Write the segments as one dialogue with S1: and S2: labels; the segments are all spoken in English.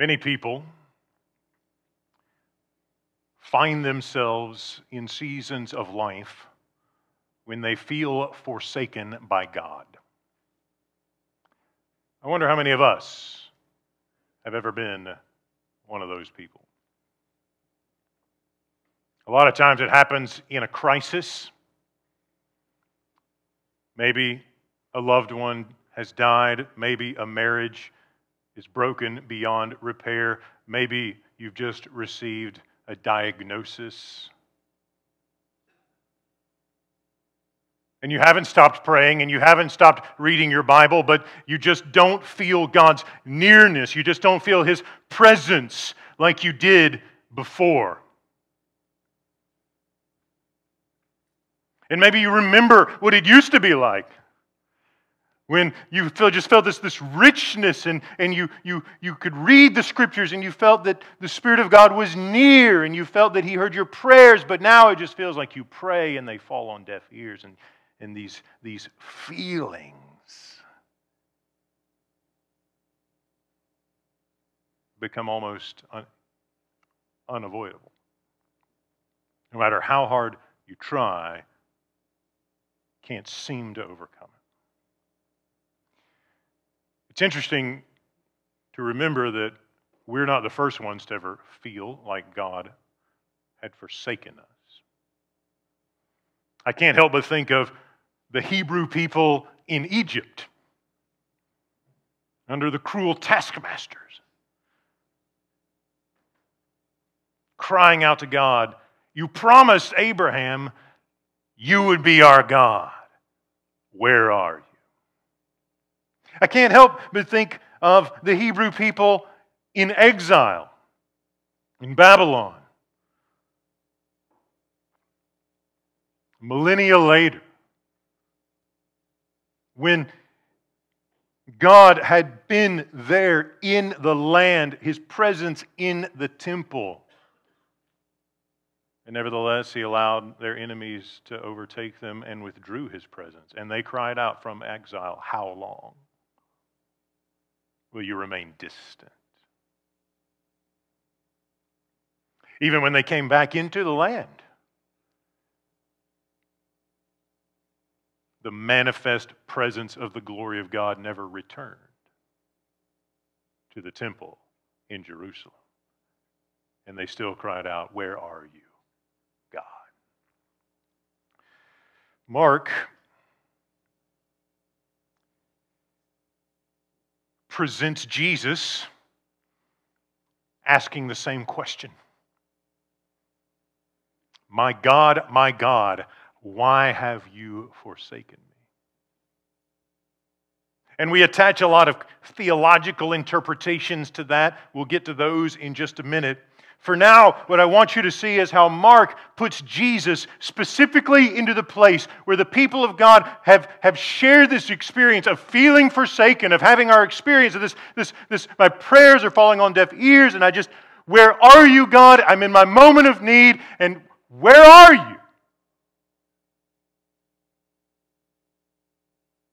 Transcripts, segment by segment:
S1: Many people find themselves in seasons of life when they feel forsaken by God. I wonder how many of us have ever been one of those people. A lot of times it happens in a crisis. Maybe a loved one has died, maybe a marriage is broken beyond repair. Maybe you've just received a diagnosis. And you haven't stopped praying and you haven't stopped reading your Bible, but you just don't feel God's nearness. You just don't feel His presence like you did before. And maybe you remember what it used to be like when you feel, just felt this, this richness and, and you, you, you could read the scriptures and you felt that the Spirit of God was near and you felt that He heard your prayers, but now it just feels like you pray and they fall on deaf ears and, and these, these feelings. Become almost un, unavoidable. No matter how hard you try, can't seem to overcome it. It's interesting to remember that we're not the first ones to ever feel like God had forsaken us. I can't help but think of the Hebrew people in Egypt under the cruel taskmasters, crying out to God, You promised Abraham you would be our God. Where are you? I can't help but think of the Hebrew people in exile in Babylon. Millennia later, when God had been there in the land, his presence in the temple. And nevertheless, he allowed their enemies to overtake them and withdrew his presence. And they cried out from exile, How long? Will you remain distant? Even when they came back into the land, the manifest presence of the glory of God never returned to the temple in Jerusalem. And they still cried out, Where are you, God? Mark presents Jesus asking the same question My God, my God, why have you forsaken me? And we attach a lot of theological interpretations to that. We'll get to those in just a minute. For now, what I want you to see is how Mark puts Jesus specifically into the place where the people of God have, have shared this experience of feeling forsaken, of having our experience of this, this, this, my prayers are falling on deaf ears, and I just, where are you, God? I'm in my moment of need, and where are you?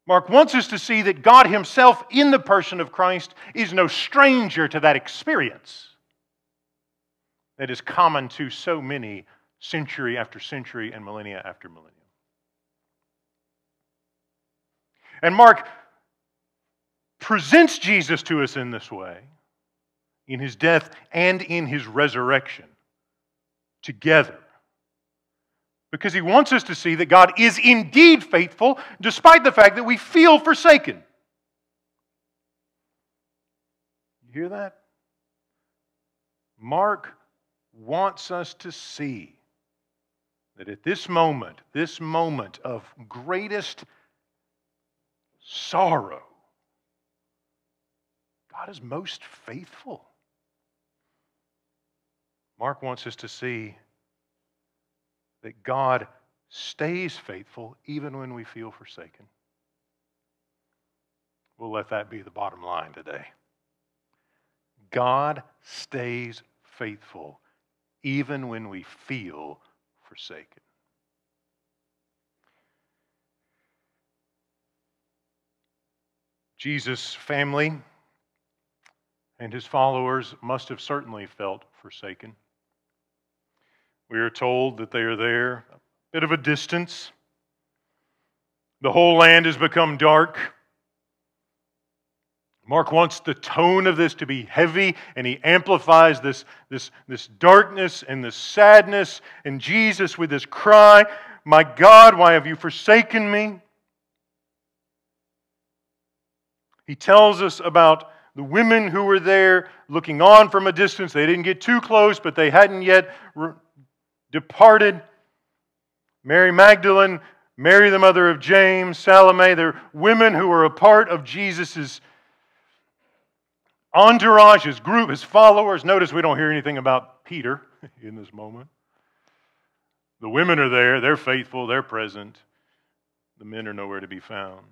S1: Mark wants us to see that God Himself, in the person of Christ, is no stranger to that experience that is common to so many century after century and millennia after millennia. And Mark presents Jesus to us in this way, in his death and in his resurrection, together. Because he wants us to see that God is indeed faithful, despite the fact that we feel forsaken. You hear that? Mark wants us to see that at this moment, this moment of greatest sorrow, God is most faithful. Mark wants us to see that God stays faithful even when we feel forsaken. We'll let that be the bottom line today. God stays faithful even when we feel forsaken. Jesus' family and his followers must have certainly felt forsaken. We are told that they are there, a bit of a distance. The whole land has become dark. Mark wants the tone of this to be heavy, and he amplifies this, this, this darkness and this sadness. And Jesus, with this cry, My God, why have you forsaken me? He tells us about the women who were there looking on from a distance. They didn't get too close, but they hadn't yet re- departed. Mary Magdalene, Mary, the mother of James, Salome, they're women who were a part of Jesus' entourage, his group, his followers. Notice we don't hear anything about Peter in this moment. The women are there, they're faithful, they're present. The men are nowhere to be found.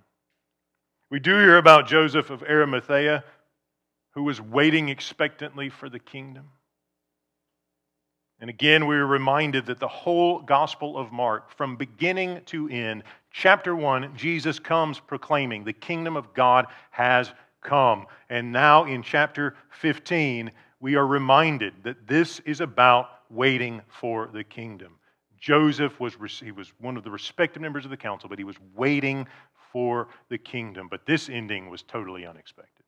S1: We do hear about Joseph of Arimathea, who was waiting expectantly for the kingdom. And again, we are reminded that the whole Gospel of Mark, from beginning to end, chapter 1, Jesus comes proclaiming the kingdom of God has come. And now in chapter 15, we are reminded that this is about waiting for the kingdom. Joseph was, he was one of the respected members of the council, but he was waiting for the kingdom. But this ending was totally unexpected.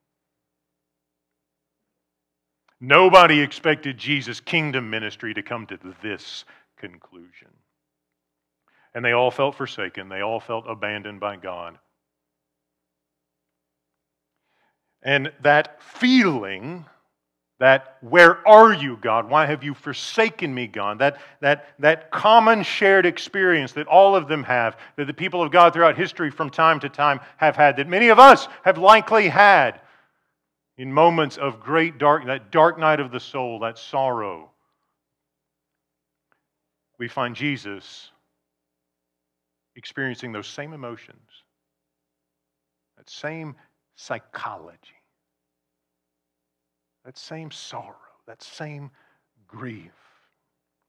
S1: Nobody expected Jesus' kingdom ministry to come to this conclusion. And they all felt forsaken, they all felt abandoned by God. And that feeling, that where are you, God? Why have you forsaken me, God? That, that, that common shared experience that all of them have, that the people of God throughout history from time to time have had, that many of us have likely had in moments of great dark, that dark night of the soul, that sorrow. We find Jesus experiencing those same emotions, that same psychology, that same sorrow, that same grief.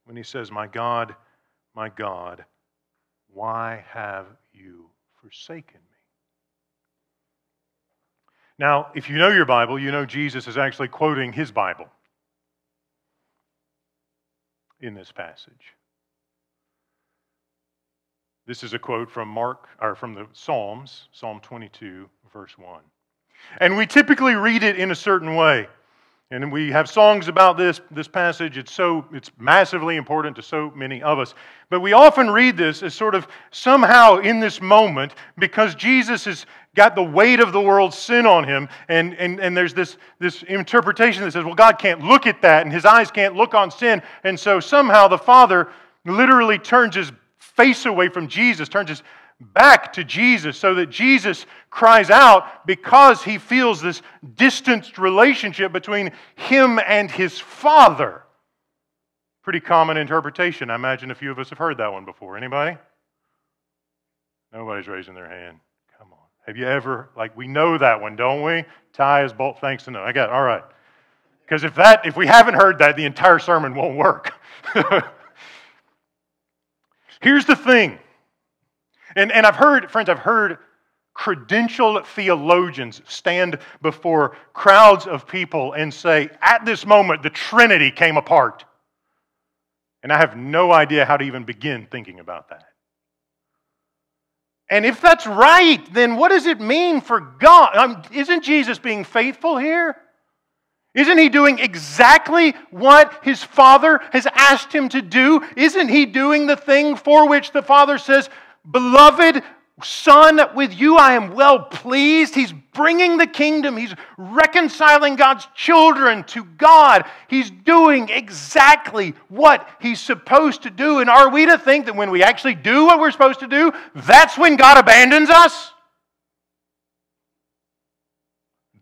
S1: When he says, My God, my God, why have you forsaken me? Now, if you know your Bible, you know Jesus is actually quoting his Bible in this passage. This is a quote from Mark or from the Psalms, Psalm 22, verse 1. And we typically read it in a certain way. And we have songs about this, this passage. It's so it's massively important to so many of us. But we often read this as sort of somehow in this moment because Jesus has got the weight of the world's sin on him. And, and, and there's this, this interpretation that says, well, God can't look at that, and his eyes can't look on sin. And so somehow the Father literally turns his face away from Jesus, turns his back to Jesus so that Jesus cries out because he feels this distanced relationship between him and his Father. Pretty common interpretation. I imagine a few of us have heard that one before. Anybody? Nobody's raising their hand. Come on. Have you ever, like, we know that one, don't we? Ty is bolt, thanks to know. I got it. All right. Because if that, if we haven't heard that, the entire sermon won't work. Here's the thing and, and I've heard, friends, I've heard credentialed theologians stand before crowds of people and say, at this moment, the Trinity came apart. And I have no idea how to even begin thinking about that. And if that's right, then what does it mean for God? Um, isn't Jesus being faithful here? Isn't he doing exactly what his Father has asked him to do? Isn't he doing the thing for which the Father says, Beloved Son, with you I am well pleased. He's bringing the kingdom. He's reconciling God's children to God. He's doing exactly what he's supposed to do. And are we to think that when we actually do what we're supposed to do, that's when God abandons us?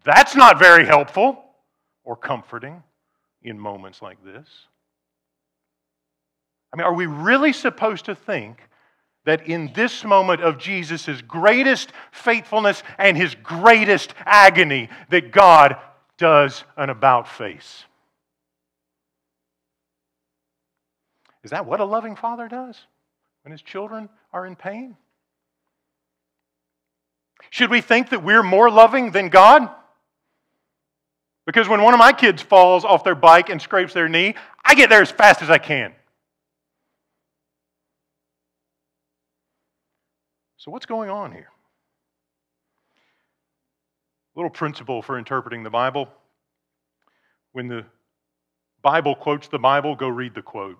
S1: That's not very helpful or comforting in moments like this. I mean, are we really supposed to think that in this moment of Jesus' greatest faithfulness and his greatest agony, that God does an about face. Is that what a loving father does when his children are in pain? Should we think that we're more loving than God? Because when one of my kids falls off their bike and scrapes their knee, I get there as fast as I can. So, what's going on here? A little principle for interpreting the Bible. When the Bible quotes the Bible, go read the quote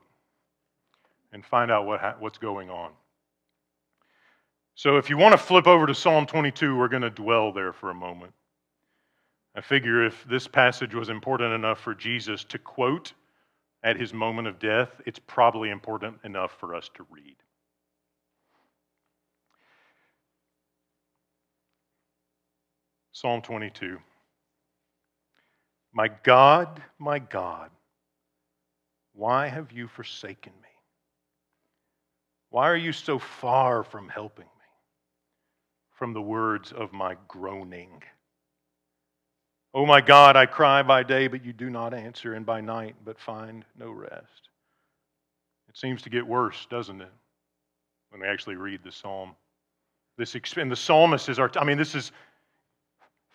S1: and find out what, what's going on. So, if you want to flip over to Psalm 22, we're going to dwell there for a moment. I figure if this passage was important enough for Jesus to quote at his moment of death, it's probably important enough for us to read. Psalm 22. My God, my God, why have you forsaken me? Why are you so far from helping me? From the words of my groaning. Oh my God, I cry by day, but you do not answer, and by night, but find no rest. It seems to get worse, doesn't it, when we actually read the psalm? This, and the psalmist is our, I mean, this is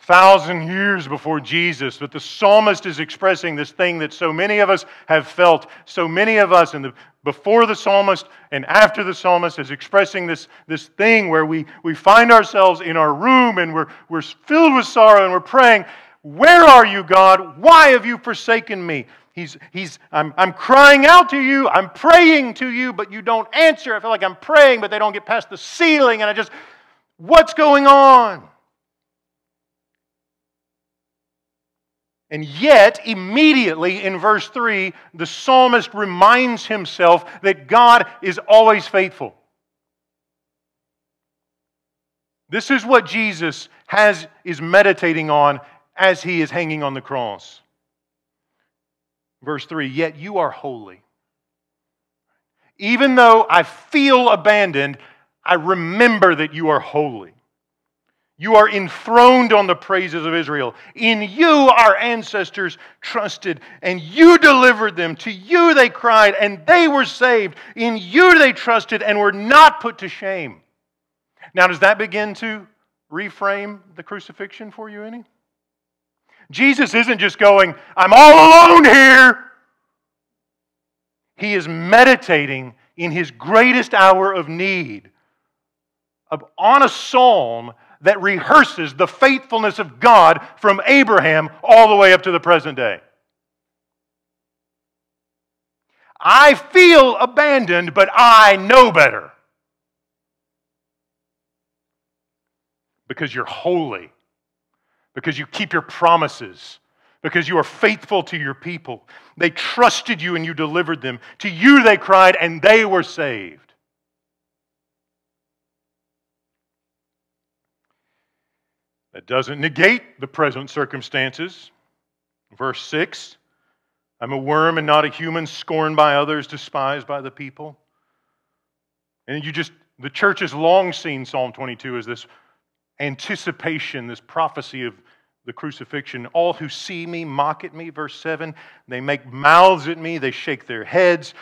S1: thousand years before Jesus, but the psalmist is expressing this thing that so many of us have felt. So many of us, in the, before the psalmist and after the psalmist, is expressing this, this thing where we, we find ourselves in our room and we're, we're filled with sorrow and we're praying, Where are you, God? Why have you forsaken me? He's, he's, I'm, I'm crying out to you. I'm praying to you, but you don't answer. I feel like I'm praying, but they don't get past the ceiling. And I just, what's going on? And yet, immediately in verse 3, the psalmist reminds himself that God is always faithful. This is what Jesus has, is meditating on as he is hanging on the cross. Verse 3 Yet you are holy. Even though I feel abandoned, I remember that you are holy. You are enthroned on the praises of Israel. In you our ancestors trusted, and you delivered them. To you they cried, and they were saved. In you they trusted and were not put to shame. Now, does that begin to reframe the crucifixion for you any? Jesus isn't just going, I'm all alone here. He is meditating in his greatest hour of need on a psalm that rehearses the faithfulness of God from Abraham all the way up to the present day. I feel abandoned, but I know better. Because you're holy, because you keep your promises, because you are faithful to your people. They trusted you and you delivered them. To you they cried and they were saved. That doesn't negate the present circumstances. Verse 6 I'm a worm and not a human, scorned by others, despised by the people. And you just, the church has long seen Psalm 22 as this anticipation, this prophecy of the crucifixion. All who see me mock at me, verse 7. They make mouths at me, they shake their heads.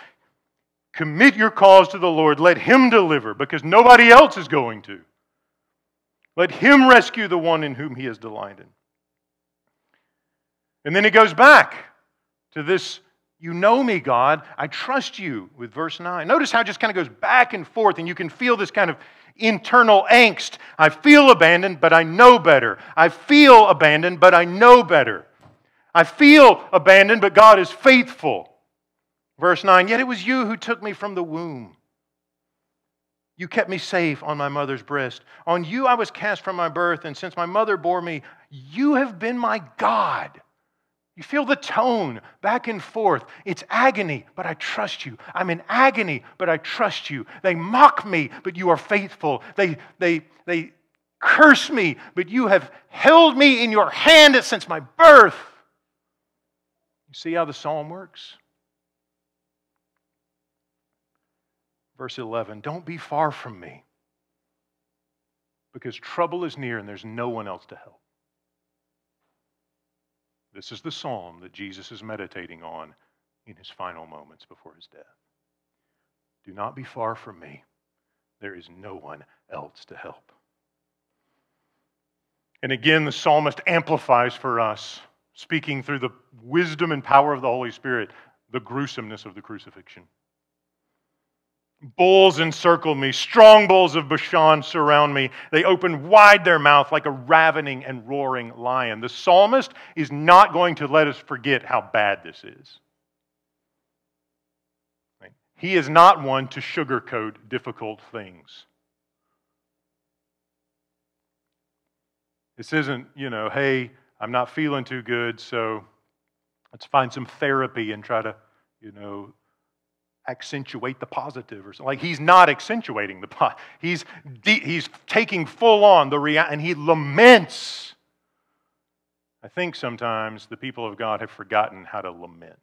S1: Commit your cause to the Lord, let Him deliver, because nobody else is going to. Let him rescue the one in whom he has delighted. And then he goes back to this, you know me, God, I trust you, with verse 9. Notice how it just kind of goes back and forth, and you can feel this kind of internal angst. I feel abandoned, but I know better. I feel abandoned, but I know better. I feel abandoned, but God is faithful. Verse 9, yet it was you who took me from the womb. You kept me safe on my mother's breast. On you I was cast from my birth, and since my mother bore me, you have been my God. You feel the tone back and forth. It's agony, but I trust you. I'm in agony, but I trust you. They mock me, but you are faithful. They, they, they curse me, but you have held me in your hand since my birth. You see how the psalm works? Verse 11 Don't be far from me, because trouble is near and there's no one else to help. This is the psalm that Jesus is meditating on in his final moments before his death. Do not be far from me. There is no one else to help. And again, the psalmist amplifies for us speaking through the wisdom and power of the Holy Spirit, the gruesomeness of the crucifixion. Bulls encircle me, strong bulls of Bashan surround me. They open wide their mouth like a ravening and roaring lion. The psalmist is not going to let us forget how bad this is. He is not one to sugarcoat difficult things. This isn't, you know, hey, I'm not feeling too good, so let's find some therapy and try to, you know, accentuate the positive or something. Like he's not accentuating the positive. He's, de- he's taking full on the reality, and he laments. I think sometimes the people of God have forgotten how to lament.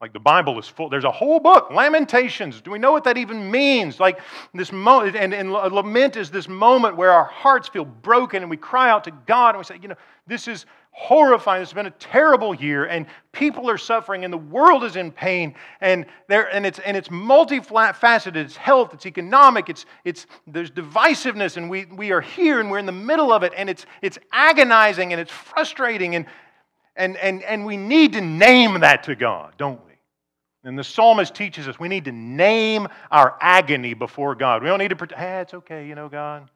S1: Like the Bible is full. There's a whole book, Lamentations. Do we know what that even means? Like this moment, and, and lament is this moment where our hearts feel broken and we cry out to God and we say, you know, this is horrifying. It's been a terrible year and people are suffering and the world is in pain and there and it's and it's multifaceted. It's health, it's economic, it's it's there's divisiveness and we we are here and we're in the middle of it and it's it's agonizing and it's frustrating and and, and, and we need to name that to God, don't we? And the psalmist teaches us we need to name our agony before God. We don't need to pretend, hey, ah, it's okay, you know, God.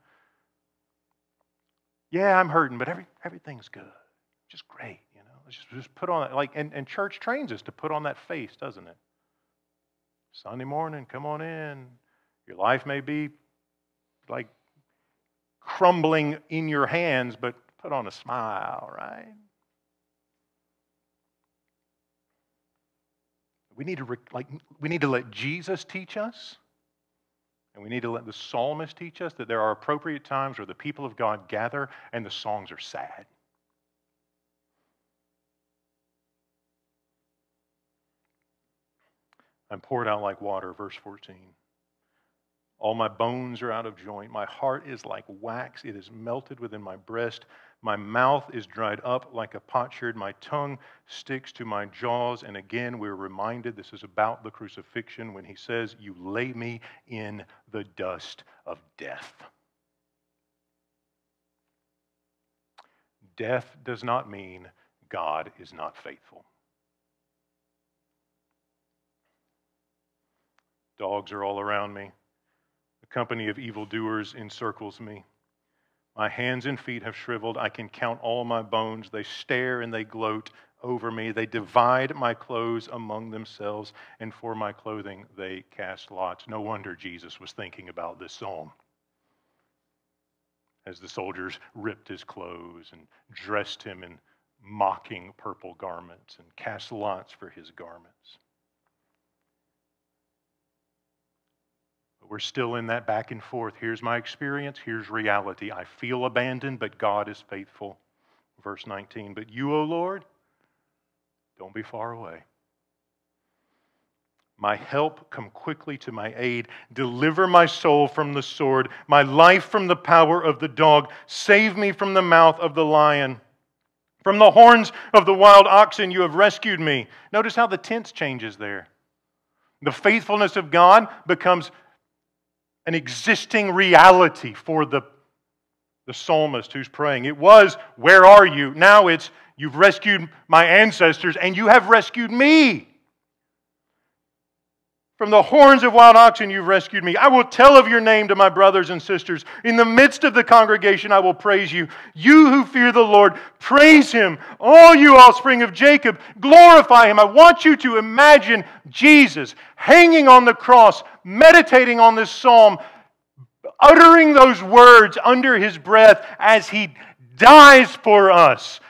S1: Yeah, I'm hurting, but every, everything's good. Just great, you know. Just, just put on that. Like, and, and church trains us to put on that face, doesn't it? Sunday morning, come on in. Your life may be like crumbling in your hands, but put on a smile, right? We need to, like, we need to let Jesus teach us, and we need to let the psalmist teach us that there are appropriate times where the people of God gather and the songs are sad. I'm poured out like water, verse 14. All my bones are out of joint. My heart is like wax, it is melted within my breast. My mouth is dried up like a potsherd. My tongue sticks to my jaws. And again, we're reminded this is about the crucifixion when he says, You lay me in the dust of death. Death does not mean God is not faithful. Dogs are all around me. The company of evildoers encircles me. My hands and feet have shriveled. I can count all my bones. They stare and they gloat over me. They divide my clothes among themselves, and for my clothing they cast lots. No wonder Jesus was thinking about this psalm as the soldiers ripped his clothes and dressed him in mocking purple garments and cast lots for his garments. We're still in that back and forth. Here's my experience, here's reality. I feel abandoned, but God is faithful. Verse 19, but you, O Lord, don't be far away. My help, come quickly to my aid. Deliver my soul from the sword, my life from the power of the dog. Save me from the mouth of the lion. From the horns of the wild oxen, you have rescued me. Notice how the tense changes there. The faithfulness of God becomes an existing reality for the, the psalmist who's praying. It was, Where are you? Now it's, You've rescued my ancestors and you have rescued me. From the horns of wild oxen, you've rescued me. I will tell of your name to my brothers and sisters. In the midst of the congregation, I will praise you. You who fear the Lord, praise him. All you offspring of Jacob, glorify him. I want you to imagine Jesus hanging on the cross, meditating on this psalm, uttering those words under his breath as he dies for us,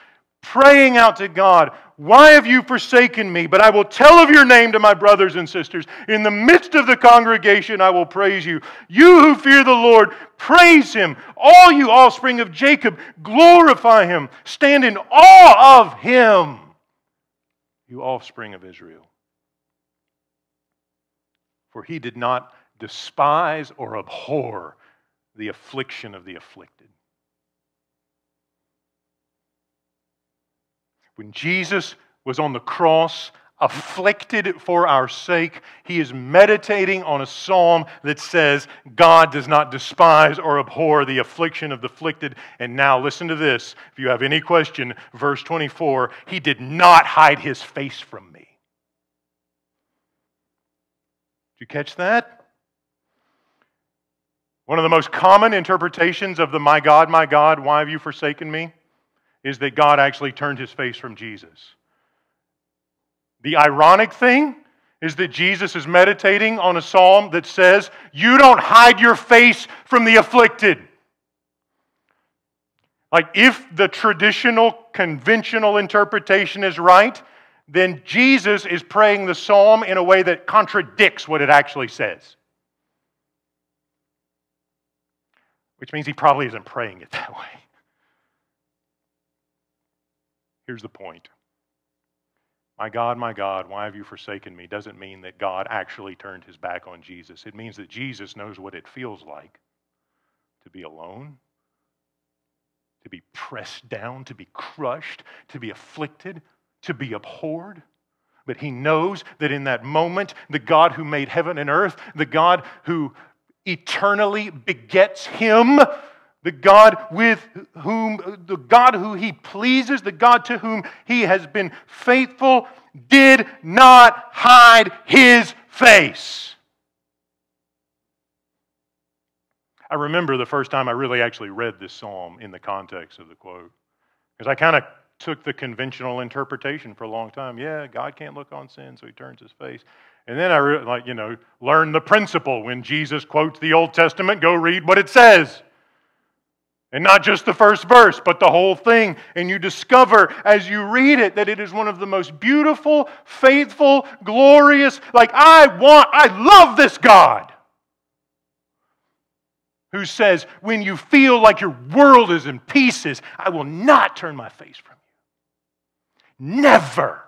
S1: praying out to God, why have you forsaken me? But I will tell of your name to my brothers and sisters. In the midst of the congregation, I will praise you. You who fear the Lord, praise him. All you offspring of Jacob, glorify him. Stand in awe of him, you offspring of Israel. For he did not despise or abhor the affliction of the afflicted When Jesus was on the cross, afflicted for our sake. He is meditating on a psalm that says, God does not despise or abhor the affliction of the afflicted. And now, listen to this. If you have any question, verse 24, He did not hide His face from me. Did you catch that? One of the most common interpretations of the My God, my God, why have you forsaken me? Is that God actually turned his face from Jesus. The ironic thing is that Jesus is meditating on a psalm that says, You don't hide your face from the afflicted. Like, if the traditional, conventional interpretation is right, then Jesus is praying the psalm in a way that contradicts what it actually says. Which means he probably isn't praying it that way. Here's the point My God, my God, why have you forsaken me? doesn't mean that God actually turned his back on Jesus. It means that Jesus knows what it feels like to be alone, to be pressed down, to be crushed, to be afflicted, to be abhorred. But he knows that in that moment, the God who made heaven and earth, the God who eternally begets him, the God with whom, the God who he pleases, the God to whom he has been faithful, did not hide his face. I remember the first time I really actually read this psalm in the context of the quote. Because I kind of took the conventional interpretation for a long time. Yeah, God can't look on sin, so he turns his face. And then I, re- like, you know, learned the principle. When Jesus quotes the Old Testament, go read what it says. And not just the first verse, but the whole thing. And you discover as you read it that it is one of the most beautiful, faithful, glorious, like, I want, I love this God. Who says, when you feel like your world is in pieces, I will not turn my face from you. Never.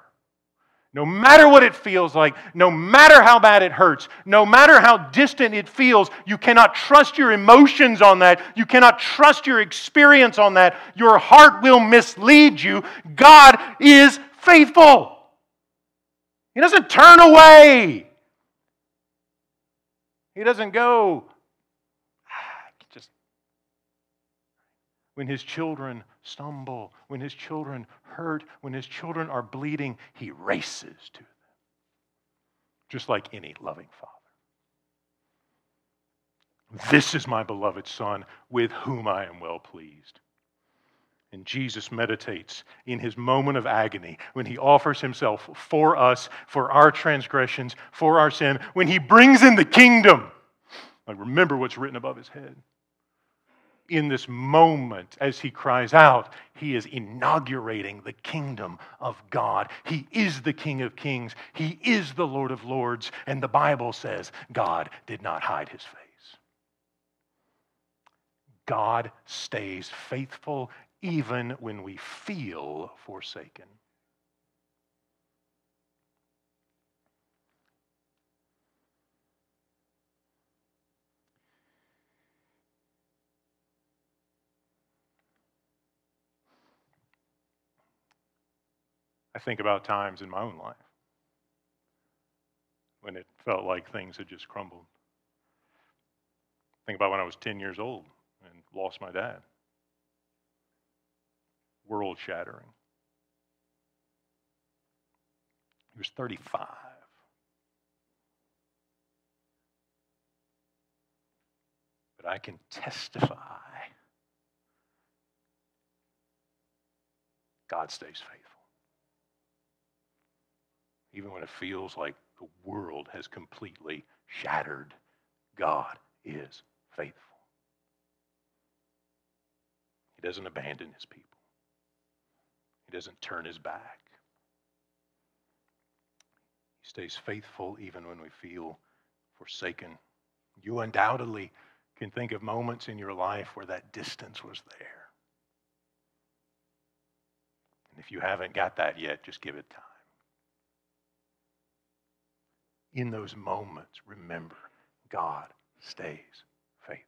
S1: No matter what it feels like, no matter how bad it hurts, no matter how distant it feels, you cannot trust your emotions on that. You cannot trust your experience on that. Your heart will mislead you. God is faithful. He doesn't turn away. He doesn't go, ah, just. when his children stumble, when his children hurt, when his children are bleeding, he races to them, just like any loving father. This is my beloved Son, with whom I am well pleased. And Jesus meditates in his moment of agony when he offers himself for us, for our transgressions, for our sin, when he brings in the kingdom. Like, remember what's written above his head in this moment, as he cries out, he is inaugurating the kingdom of God. He is the King of kings, he is the Lord of lords, and the Bible says God did not hide his face. God stays faithful even when we feel forsaken. I think about times in my own life when it felt like things had just crumbled. Think about when I was 10 years old and lost my dad. World shattering. He was 35. But I can testify God stays faithful even when it feels like the world has completely shattered, God is faithful. He doesn't abandon his people, he doesn't turn his back. He stays faithful even when we feel forsaken. You undoubtedly can think of moments in your life where that distance was there. And if you haven't got that yet, just give it time in those moments, remember God stays faithful.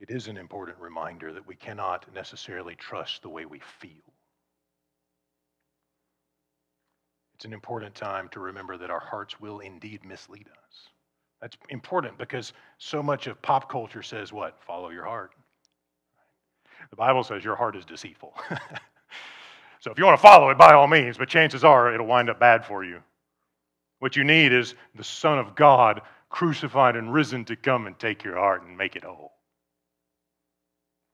S1: It is an important reminder that we cannot necessarily trust the way we feel. It's an important time to remember that our hearts will indeed mislead us. That's important because so much of pop culture says what? Follow your heart. The Bible says your heart is deceitful. so if you want to follow it, by all means, but chances are it'll wind up bad for you. What you need is the Son of God crucified and risen to come and take your heart and make it whole.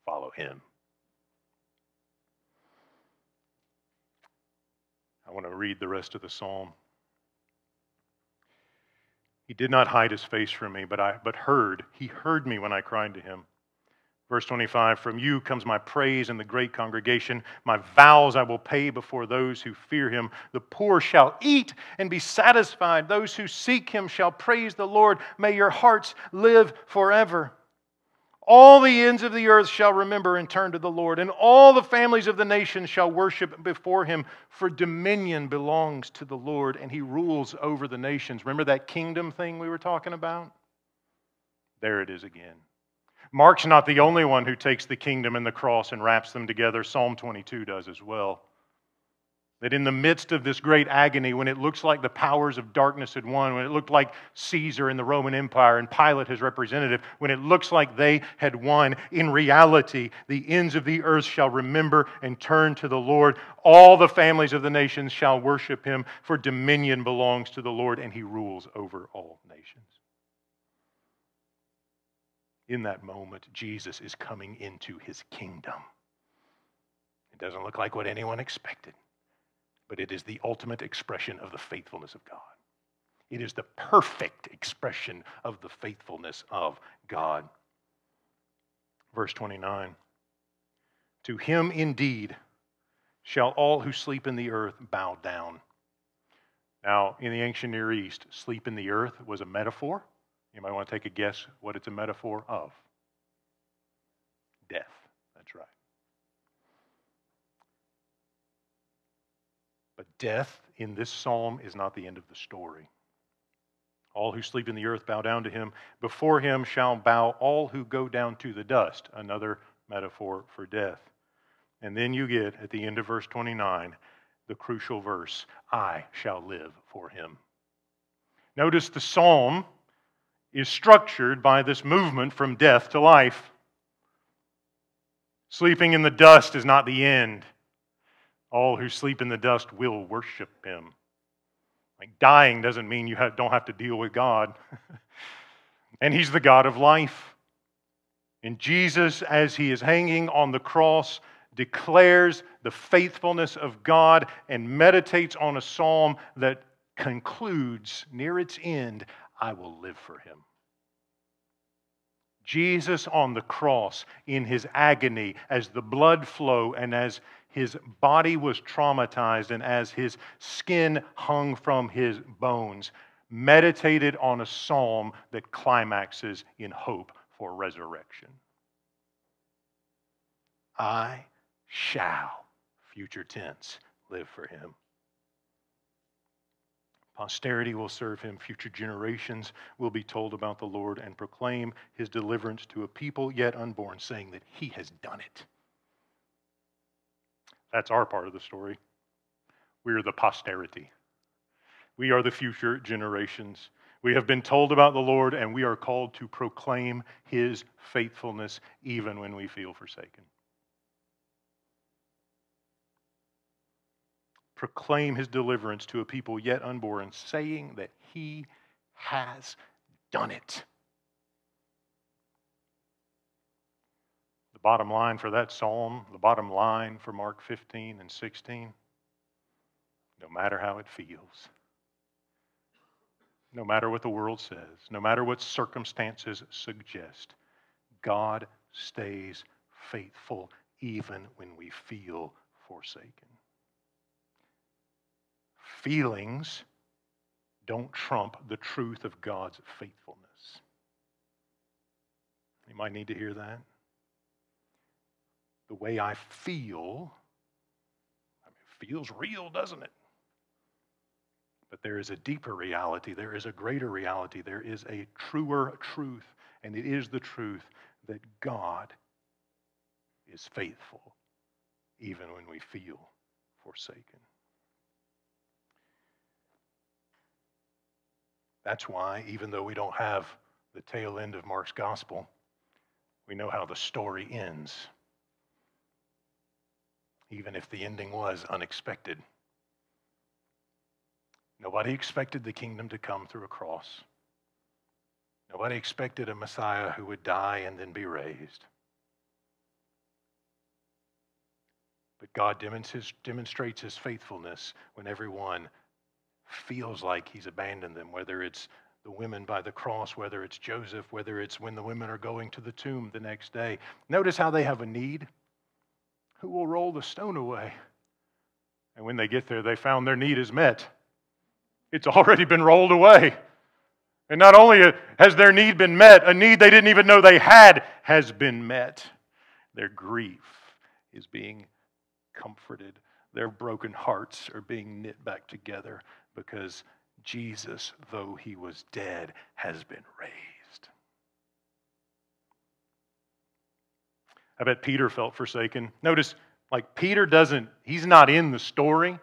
S1: Follow him. I want to read the rest of the psalm. He did not hide his face from me, but I but heard. He heard me when I cried to him. Verse 25 From you comes my praise in the great congregation. My vows I will pay before those who fear him. The poor shall eat and be satisfied. Those who seek him shall praise the Lord. May your hearts live forever. All the ends of the earth shall remember and turn to the Lord, and all the families of the nations shall worship before him, for dominion belongs to the Lord, and he rules over the nations. Remember that kingdom thing we were talking about? There it is again. Mark's not the only one who takes the kingdom and the cross and wraps them together. Psalm 22 does as well. That in the midst of this great agony, when it looks like the powers of darkness had won, when it looked like Caesar and the Roman Empire and Pilate, his representative, when it looks like they had won, in reality, the ends of the earth shall remember and turn to the Lord. All the families of the nations shall worship him, for dominion belongs to the Lord, and he rules over all nations in that moment, Jesus is coming into his kingdom. It doesn't look like what anyone expected, but it is the ultimate expression of the faithfulness of God. It is the perfect expression of the faithfulness of God. Verse 29 To him indeed shall all who sleep in the earth bow down. Now, in the ancient Near East, sleep in the earth was a metaphor you might want to take a guess what it's a metaphor of? Death. That's right. But death in this psalm is not the end of the story. All who sleep in the earth bow down to him. Before him shall bow all who go down to the dust. Another metaphor for death. And then you get, at the end of verse 29, the crucial verse I shall live for him. Notice the psalm is structured by this movement from death to life. Sleeping in the dust is not the end. All who sleep in the dust will worship him. Like dying doesn't mean you don't have to deal with God. and he's the God of life. And Jesus, as he is hanging on the cross, declares the faithfulness of God and meditates on a psalm that concludes near its end I will live for him. Jesus on the cross, in his agony, as the blood flowed and as his body was traumatized and as his skin hung from his bones, meditated on a psalm that climaxes in hope for resurrection. I shall, future tense, live for him. Posterity will serve him. Future generations will be told about the Lord and proclaim his deliverance to a people yet unborn, saying that he has done it. That's our part of the story. We are the posterity. We are the future generations. We have been told about the Lord, and we are called to proclaim his faithfulness even when we feel forsaken. Proclaim his deliverance to a people yet unborn, saying that he has done it. The bottom line for that psalm, the bottom line for Mark 15 and 16, no matter how it feels, no matter what the world says, no matter what circumstances suggest, God stays faithful even when we feel forsaken feelings don't trump the truth of God's faithfulness. You might need to hear that. The way I feel, I mean, it feels real, doesn't it? But there is a deeper reality, there is a greater reality, there is a truer truth, and it is the truth that God is faithful even when we feel forsaken. That's why, even though we don't have the tail end of Mark's gospel, we know how the story ends, even if the ending was unexpected. Nobody expected the kingdom to come through a cross. Nobody expected a Messiah who would die and then be raised. But God demonstrates his faithfulness when everyone feels like he's abandoned them, whether it's the women by the cross, whether it's Joseph, whether it's when the women are going to the tomb the next day. Notice how they have a need. Who will roll the stone away? And when they get there, they found their need is met. It's already been rolled away. And not only has their need been met, a need they didn't even know they had has been met. Their grief is being comforted. Their broken hearts are being knit back together because Jesus, though he was dead, has been raised. I bet Peter felt forsaken. Notice, like, Peter doesn't, he's not in the story.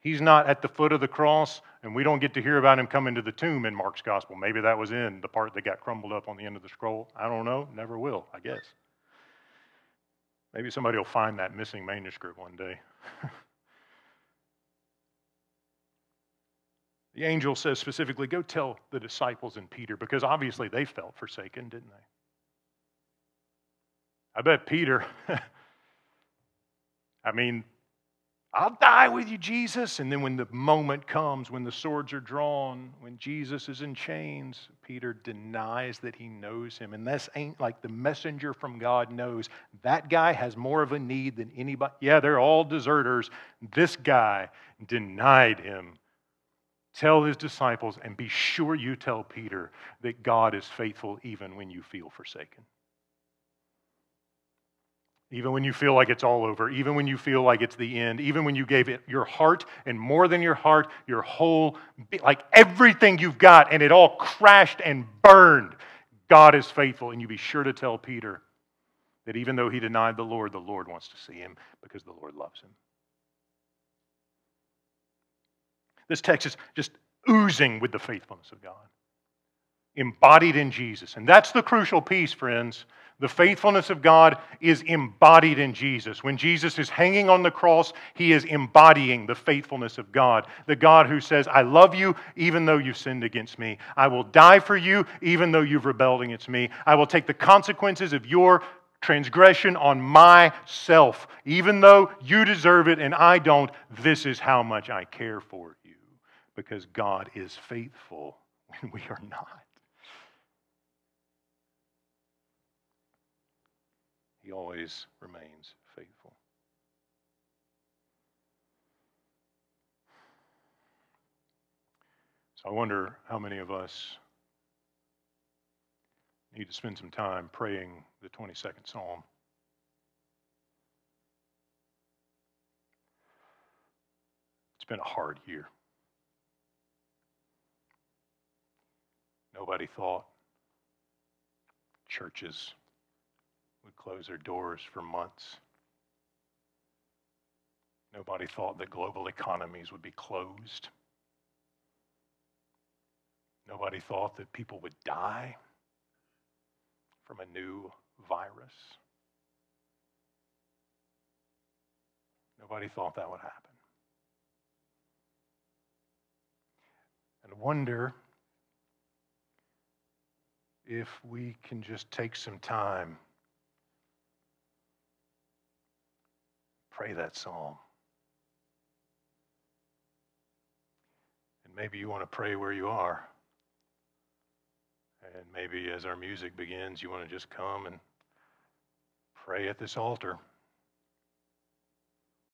S1: He's not at the foot of the cross, and we don't get to hear about him coming to the tomb in Mark's gospel. Maybe that was in the part that got crumbled up on the end of the scroll. I don't know. Never will, I guess. Maybe somebody will find that missing manuscript one day. the angel says specifically, Go tell the disciples and Peter, because obviously they felt forsaken, didn't they? I bet Peter, I mean, I'll die with you, Jesus. And then when the moment comes, when the swords are drawn, when Jesus is in chains, Peter denies that he knows him. And this ain't like the messenger from God knows that guy has more of a need than anybody. Yeah, they're all deserters. This guy denied him. Tell his disciples and be sure you tell Peter that God is faithful even when you feel forsaken even when you feel like it's all over, even when you feel like it's the end, even when you gave it your heart and more than your heart, your whole, like everything you've got, and it all crashed and burned, God is faithful. And you be sure to tell Peter that even though he denied the Lord, the Lord wants to see him because the Lord loves him. This text is just oozing with the faithfulness of God, embodied in Jesus. And that's the crucial piece, friends. The faithfulness of God is embodied in Jesus. When Jesus is hanging on the cross, he is embodying the faithfulness of God. The God who says, I love you even though you've sinned against me. I will die for you even though you've rebelled against me. I will take the consequences of your transgression on myself. Even though you deserve it and I don't, this is how much I care for because God is faithful when we are not. He always remains faithful. So I wonder how many of us need to spend some time praying the 22nd Psalm. It's been a hard year. Nobody thought churches would close their doors for months. Nobody thought that global economies would be closed. Nobody thought that people would die from a new virus. Nobody thought that would happen. And wonder if we can just take some time pray that psalm. And maybe you want to pray where you are. And maybe as our music begins, you want to just come and pray at this altar.